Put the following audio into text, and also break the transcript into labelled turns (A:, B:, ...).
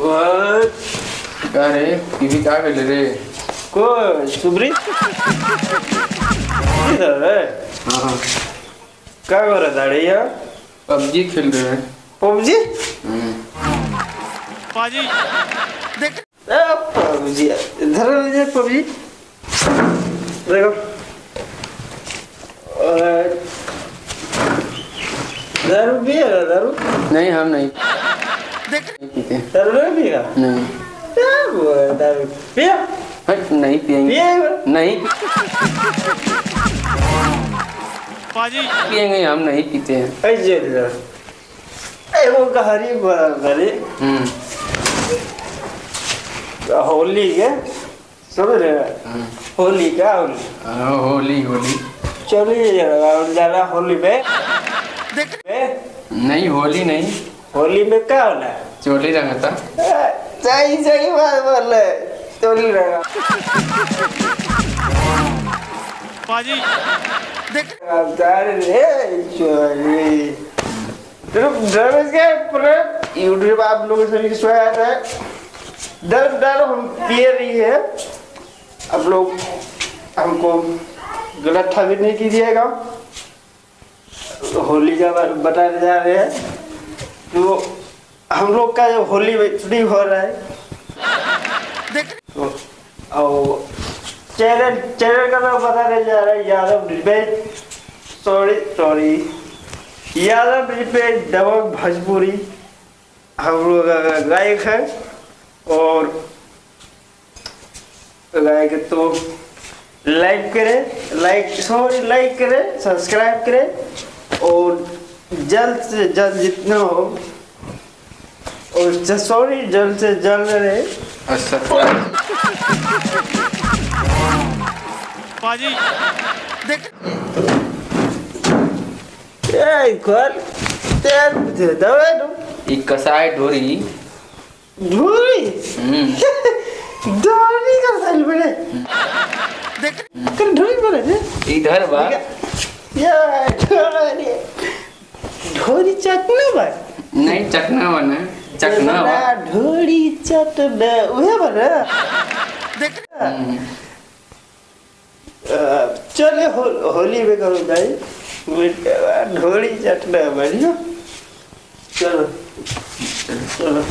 A: What?
B: का रे TV का कर रे?
A: कोण सुब्री रे
B: हाँ। हाँ
A: काय करत आहे या
B: पबजी खेल रहे हैं।
A: पबजी?
B: हम्म।
C: पाजी
A: पबजी। इधर धर लीजिए पबजी। देखो। दारू पिएगा दारू?
B: नहीं हम नहीं। नहीं
A: दारू पिएगा?
B: नहीं।
A: क्या हुआ दारू पिया?
B: नहीं पियेंगे नहीं।
C: पाजी।
B: पियेंगे हम नहीं पीते हैं।
A: ए वो कहानी भरी
B: हम्म।
A: होली के? समझ रहे हाँ। होली का होली।
B: हाँ, होली होली।
A: चलिए जरा होली में?
B: नहीं होली नहीं।
A: होली में क्या होना है
B: चोली रंगा था।
A: सही सही बात बोल रहे चोली रहेगा
C: पाजी
A: रे चोली ड्राइवर के पूरे यूट्यूब आप लोगों से भी स्वागत है दस डर हम पिए रही है। आप लोग हमको गलत साबित नहीं कीजिएगा। होली का बारे में बताने जा रहे हैं। तो हम लोग का जो होली छुट्टी हो रहा है। तो और चैनल चैनल का नाम बताने जा रहा है Yadav debate sorry sorry Yadav debate Dabang Bhojpuri. हम लोग का गायक है, और लाइक तो लाइक करें लाइक सॉरी लाइक करें सब्सक्राइब करें, और जल्द से जल्द जितना हो और सॉरी जल्द से जल्द रहे।
B: अच्छा।
C: पाजी
A: ए खोल तेल दवा दो।
B: ये
A: धूरी
B: हम्म।
A: धूरी का साल बड़े। कर धूरी बड़े थे।
B: इधर बा
A: या धूरी धूरी चटना बा।
B: नहीं चकना बना चटना बा।
A: धूरी चटना उहे बना
B: देख
A: चले हो, होली में करो भाई ढोरी चटना बढ़िया चलो चलो।